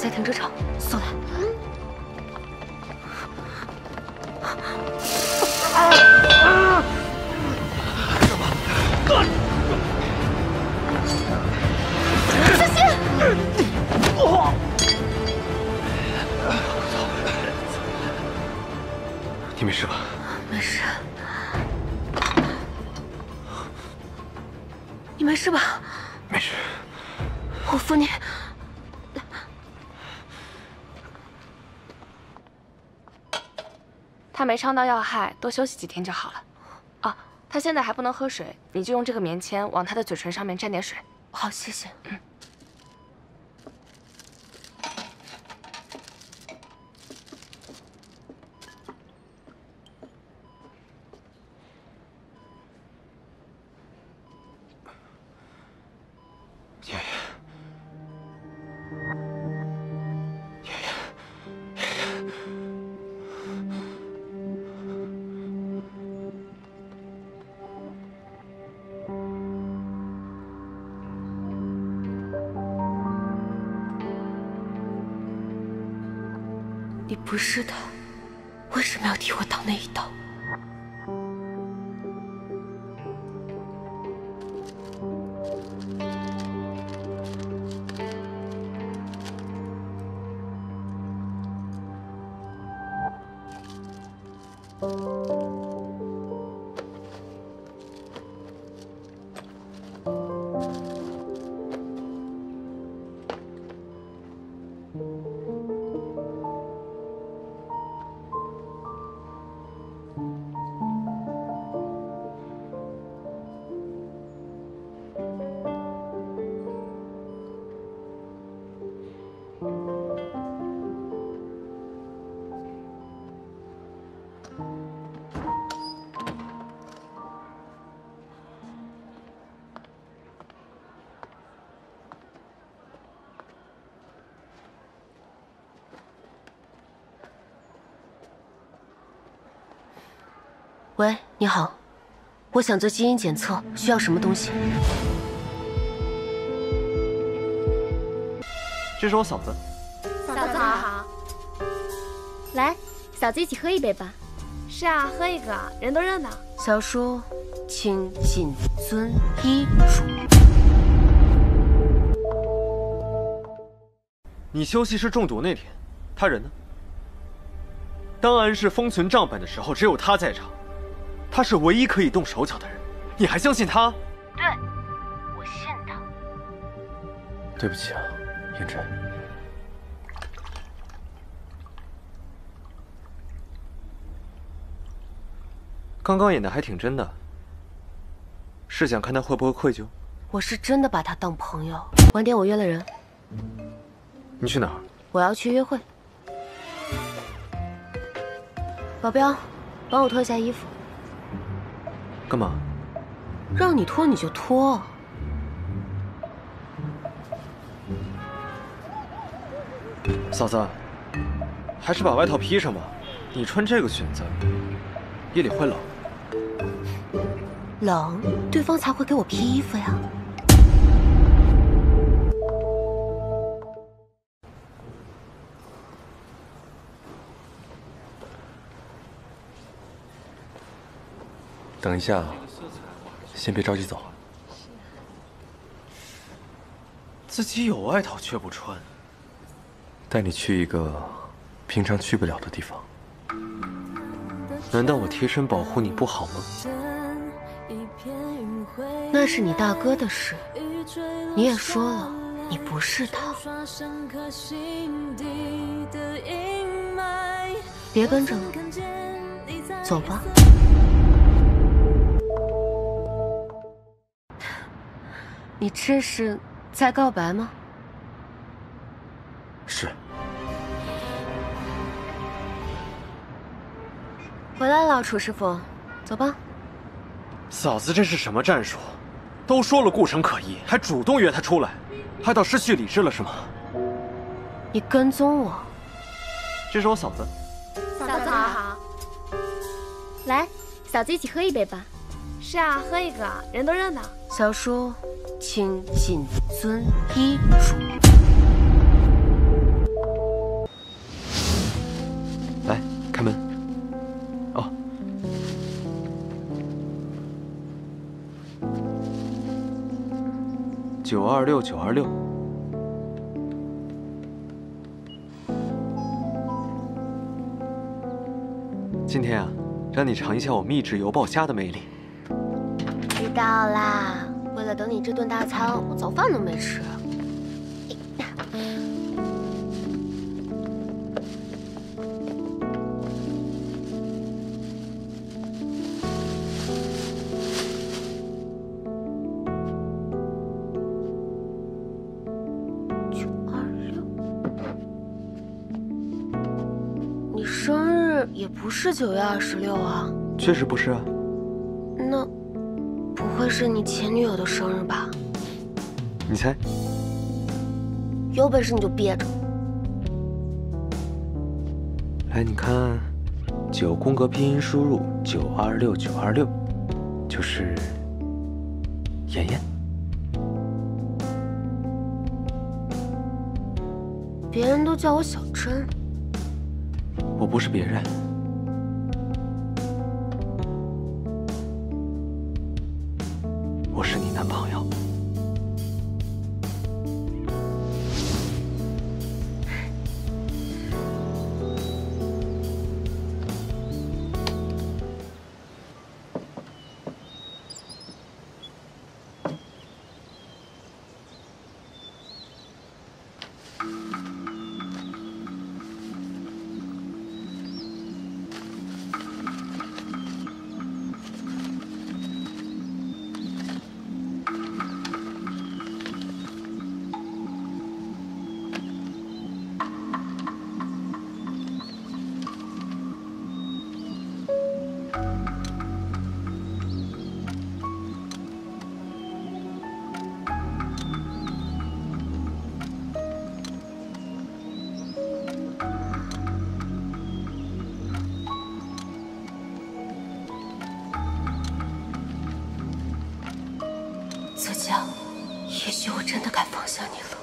我在停车场，送来。小心！你没事吧？没事。你没事吧？没事。我扶你。他没伤到要害，多休息几天就好了。啊，他现在还不能喝水，你就用这个棉签往他的嘴唇上面沾点水。好，谢谢。嗯。不是他，为什么要替我挡那一刀？喂，你好，我想做基因检测，需要什么东西？这是我嫂子。嫂子好。来，嫂子一起喝一杯吧。是啊，喝一个，人多热闹。小叔，请谨遵医嘱。你休息室中毒那天，他人呢？当然是封存账本的时候，只有他在场。他是唯一可以动手脚的人，你还相信他？对，我信他。对不起啊，燕晨。刚刚演的还挺真的，是想看他会不会愧疚？我是真的把他当朋友。晚点我约了人。你去哪儿？我要去约会。保镖，帮我脱一下衣服。干嘛？让你脱你就脱。嫂子，还是把外套披上吧。你穿这个裙子，夜里会冷。冷，对方才会给我披衣服呀。等一下，先别着急走。自己有外套却不穿，带你去一个平常去不了的地方。难道我贴身保护你不好吗？那是你大哥的事，你也说了，你不是他。别跟着了，走吧。你这是在告白吗？是。回来了，楚师傅，走吧。嫂子，这是什么战术？都说了顾城可疑，还主动约他出来，害到失去理智了是吗？你跟踪我？这是我嫂子。嫂子好。来，嫂子一起喝一杯吧。是啊，喝一个，人多热闹。小叔。请谨遵医嘱。来开门。哦。九二六九二六。今天啊让你尝一下我秘制油爆虾的魅力。知道啦。为了等你这顿大餐，我早饭都没吃。九二六，你生日也不是九月二十六啊？确实不是啊。那不会是你前女友的生日吧？你猜？有本事你就憋着。来，你看，九宫格拼音输入九二六九二六，就是妍妍。别人都叫我小珍，我不是别人，男朋友。子江，也许我真的该放下你了。